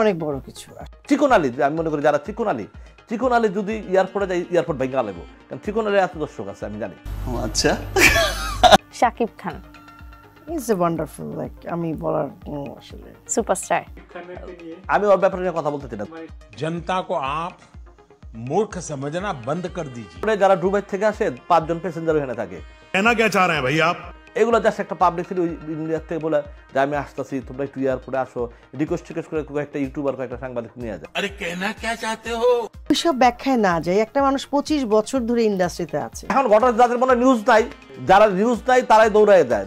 অনেক বড় কিছু আমি মনে করি যারা ত্রিকোণালি যদি এয়ারপোর্টে যাই এয়ারপোর্ট ভেঙে লাগবো কারণ এত দর্শক আছে আমি জানি। আচ্ছা। শাকিব খান। আমি ওর ব্যাপারে কথা বলতে চাই জনতা কো আপ মূর্খ সমঝনা বন্ধ কর দিজিয়ে যারা দুবাই থেকে আসে পাঁচজন প্যাসেঞ্জার ওখানে থাকে। কেনা কে চাহ ভাই আপ এগুলো জাস্ট একটা পাবলিক ইন্ডিয়ার থেকে বলে যে আমি আসতেছি তোমরা একটু এয়ারপোর্টে আসো। রিকোয়েস্ট টিকোয়েস্ট করে কয়েকটা ইউটিউবার কয়েকটা সাংবাদিক নিয়ে যায় আরে কেনা কে চাতে হো? সব ব্যাখ্যায় না যায় একটা মানুষ পঁচিশ বছর ধরে ইন্ডাস্ট্রিতে আছে। এখন ঘটনা যাদের মনে নিউজ নাই যারা নিউজ নাই তারাই দৌড়ায় যায়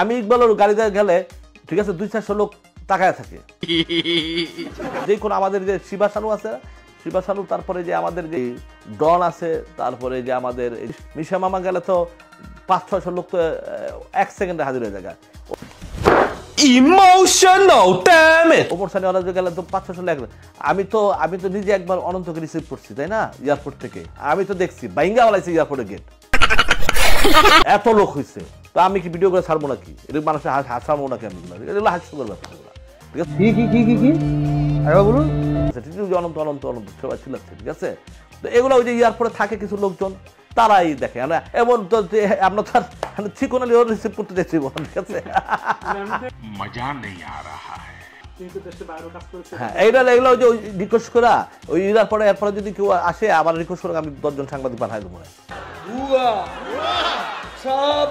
আমি ইকবালের গাড়িতে গেলে ঠিক আছে দুই চারশো লোক তাকায় থাকে। যে কোনো আমাদের যে শিবা সানু আছে শিবা সানু তারপরে যে আমাদের যে ডন আছে তারপরে যে আমাদের মিশা মামা গেলে তো পাঁচ ছয়শো লোক তো এক সেকেন্ডে হাজির হয়ে যায়। Emotional damn it Omar Sunny গেলে তো পাঁচ ছশো লাখ আমি তো আমি তো নিজে একবার অনন্তকে রিসিভ করছি তাই না? এয়ারপোর্ট থেকে। আমি তো দেখছি বাইঙ্গা বলাইছি এয়ারপোর্টে গেট এত লোক হয়েছে তো আমি কি ভিডিও করে ছাড়বো নাকি? এটা মানুষের হাস হাসাবো নাকি আমি? এগুলো হাস্যকর ব্যাপার। ঠিক আছে? কি কি কি কি বলুন। আচ্ছা, অনন্ত অনন্ত অনন্ত সবাই ঠিক আছে? তো এগুলো ওই যে ইয়ার পরে থাকে কিছু লোকজন তারাই দেখে আমরা এমন তো যে আপনার মানে ঠিকোনা রিসিভ করতে ঠিক আছে? মজা নেই আ হ্যাঁ যে রিকোয়েস্ট করা ওই যদি কেউ আসে আবার রিকোয়েস্ট করে আমি দশজন সাংবাদিক পাঠাই দেবো। সব